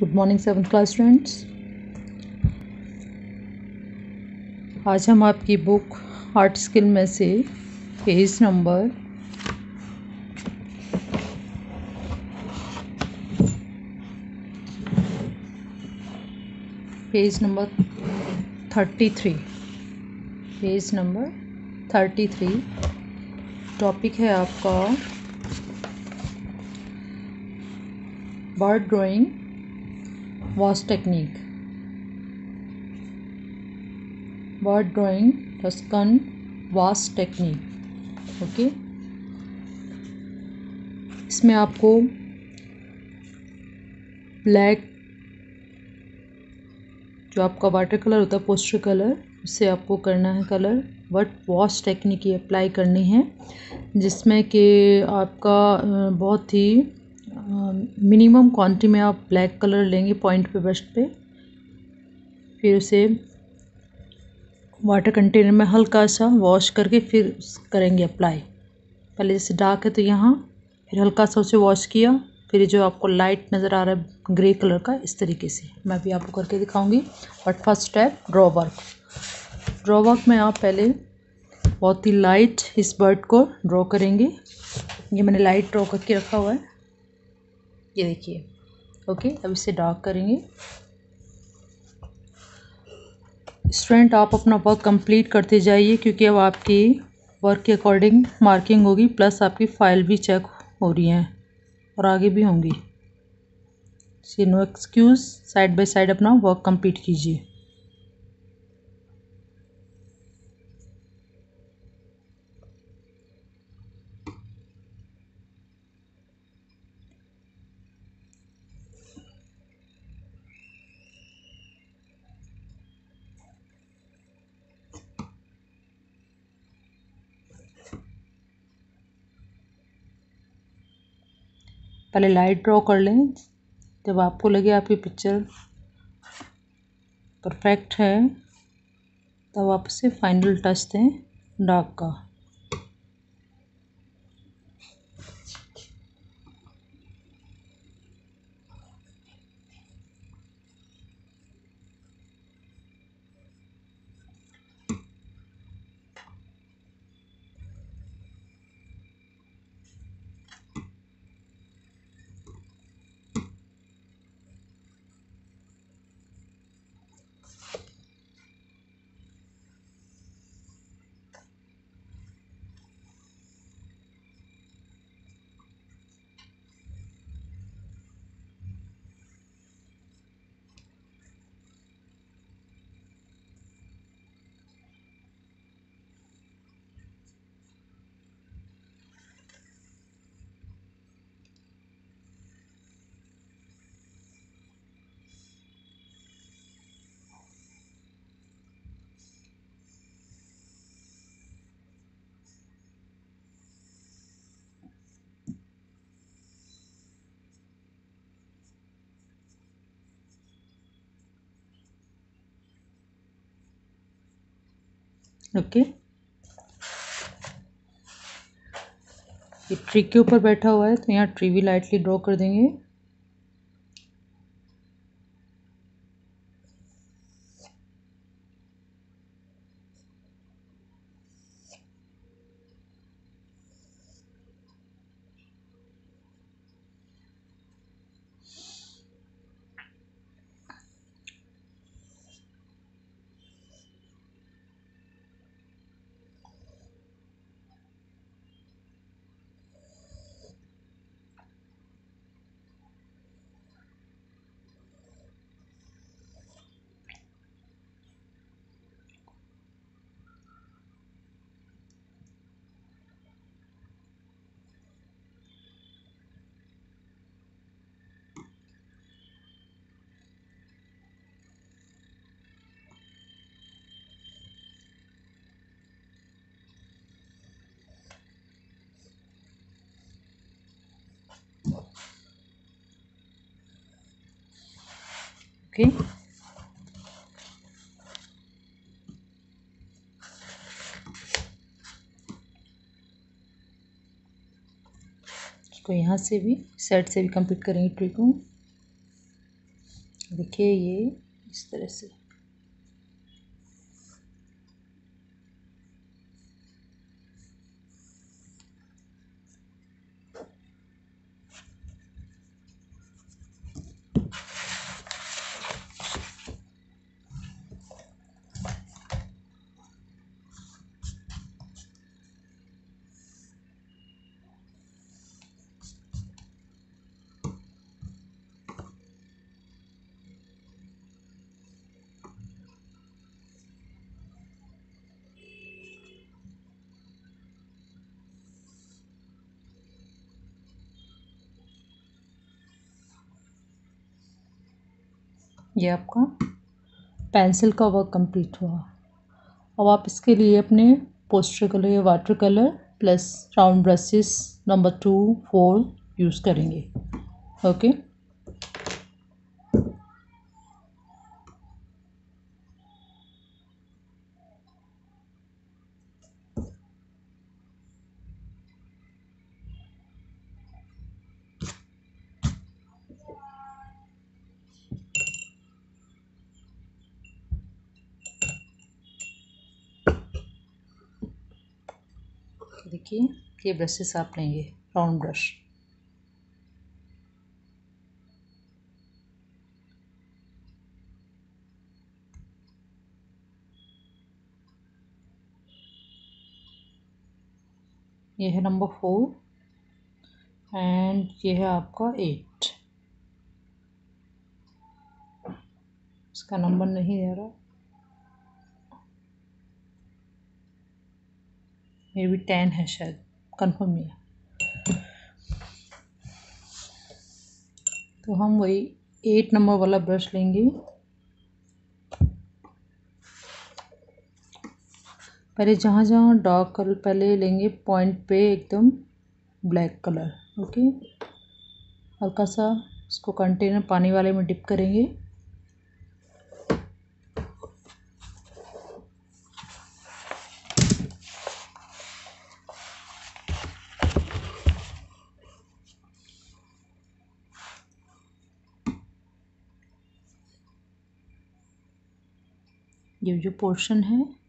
Good morning seventh class students आज हम आपकी बुक आर्ट स्किल में से page number page number thirty three page number thirty three topic है आपका bird drawing was technique Bird drawing Tuscan was technique. Okay इसमें आपको black, जो आपका वाटर कलर होता है, पोस्टर कलर उससे आपको करना है colour but wash technique apply करनी है, जिसमें कि आपका बहुत ही मिनिमम क्वांटिटी में आप ब्लैक कलर लेंगे पॉइंट पे ब्रश पे, फिर उसे वाटर कंटेनर में हल्का सा वॉश करके फिर करेंगे अप्लाई पहले जैसे डार्क है तो यहाँ, फिर हल्का सा उसे वॉश किया, फिर जो आपको लाइट नज़र आ रहा है ग्रे कलर का, इस तरीके से. मैं भी आपको करके दिखाऊँगी but first step draw work draw work में आप पहले बहुत ही लाइट इस बर्ड को ड्रॉ करेंगे. ये मैंने लाइट ड्रॉ करके रखा हुआ है. ये देखिए। ओके, अब इसे डार्क करेंगे। स्टूडेंट आप अपना वर्क कंप्लीट करते जाइए क्योंकि अब आपकी वर्क के अकॉर्डिंग मार्किंग होगी प्लस आपकी फ़ाइल भी चेक हो रही हैं और आगे भी होंगी। See no excuse side by side अपना वर्क कंप्लीट कीजिए। पहले लाइट ड्रॉ कर लें। जब आपको लगे आपकी पिक्चर परफेक्ट है। तब आप उसे फाइनल टच दें डार्क का। ओके ये ट्री के ऊपर बैठा हुआ है तो यहाँ ट्री भी लाइटली ड्रॉ कर देंगे। ओके इसको यहाँ से भी साइड से भी कंप्लीट करेंगे ट्रिकों को। देखिए ये इस तरह से। ये आपका पेंसिल का वर्क कंप्लीट हुआ। अब आप इसके लिए अपने पोस्टर कलर या water colour plus round brushes number two four use करेंगे। ओके देखिए, ये ब्रशेस आप लेंगे राउंड ब्रश ये है नंबर फोर एंड ये है आपका एट इसका नंबर नहीं दे रहा। मे बी टेन है शायद कंफर्म नहीं है तो हम वही एट नंबर वाला ब्रश लेंगे। पहले जहाँ जहाँ डार्क कलर पहले लेंगे पॉइंट पे एकदम ब्लैक कलर ओके हल्का सा इसको कंटेनर पानी वाले में डिप करेंगे। ये जो पोर्शन है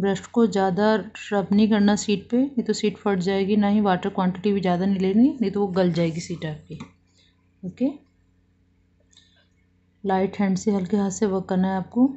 ब्रश को ज़्यादा रब नहीं करना सीट पे, नहीं तो सीट फट जाएगी, ना ही वाटर क्वांटिटी भी ज़्यादा नहीं लेनी, नहीं तो वो गल जाएगी सीट आपकी। ओके लाइट हैंड से हल्के हाथ से वर्क करना है आपको।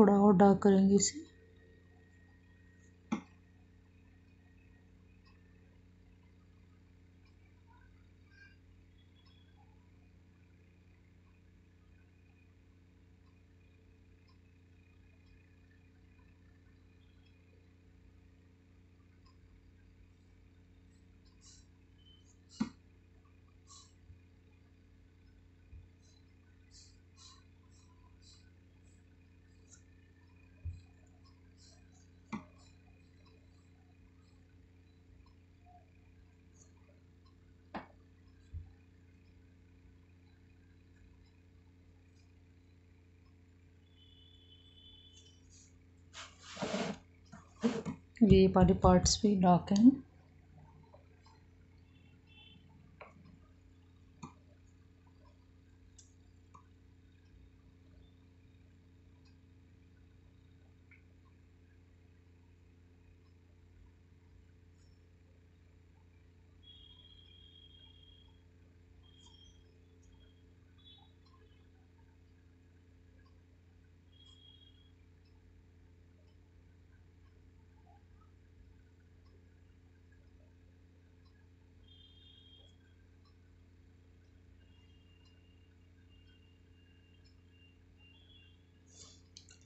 थोड़ा और डार्क करेंगे इसे। ये वाले पार्ट्स भी डार्क हैं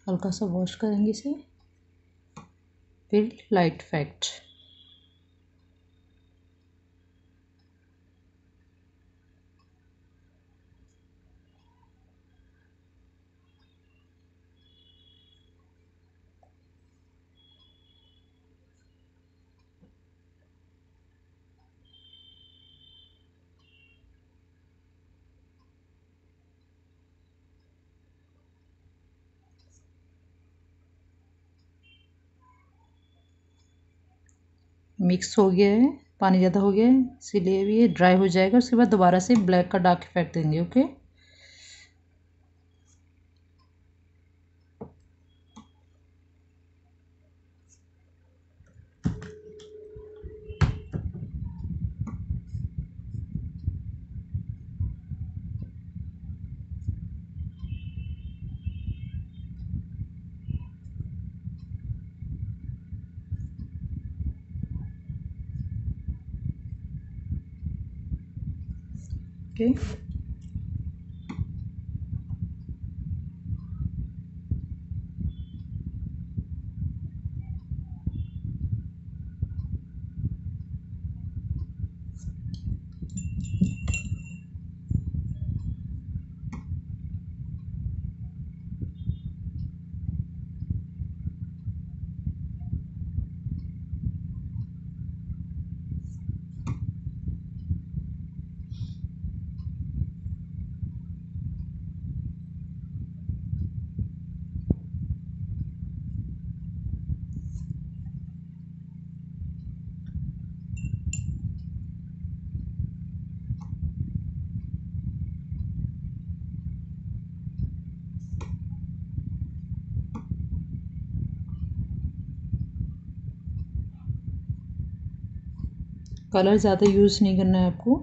हल्का सा वॉश करेंगे इसे। फिर लाइट फैक्ट मिक्स हो गया है, पानी ज़्यादा हो गया है, इसीलिए ये ड्राई हो जाएगा, उसके बाद दोबारा से ब्लैक का डार्क इफ़ेक्ट देंगे, ओके? Okay कलर ज़्यादा यूज़ नहीं करना है आपको।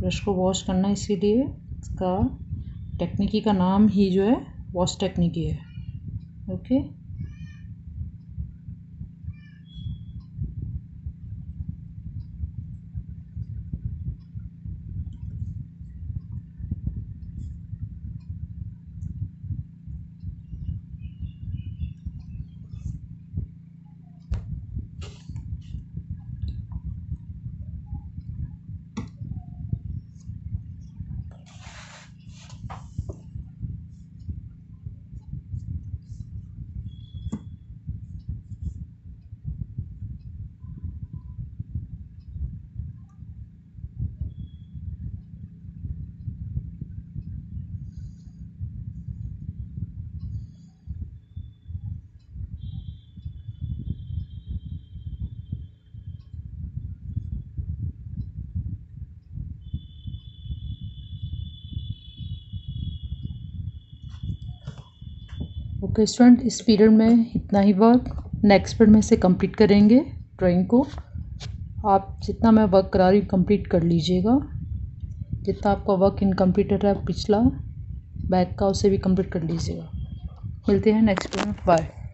ब्रश को वॉश करना है इसीलिए इसका टेक्निकी का नाम ही जो है वॉश टेक्निकी है ओके ओके स्टूडेंट, इस पीरियड में इतना ही वर्क। नेक्स्ट पीरियड में इसे कंप्लीट करेंगे ड्राइंग को। आप जितना मैं वर्क करा रही हूँ कंप्लीट कर लीजिएगा। जितना आपका वर्क इनकम्प्लीट है, पिछला बैक का, उसे भी कंप्लीट कर लीजिएगा। मिलते हैं नेक्स्ट पीरियड में। बाय।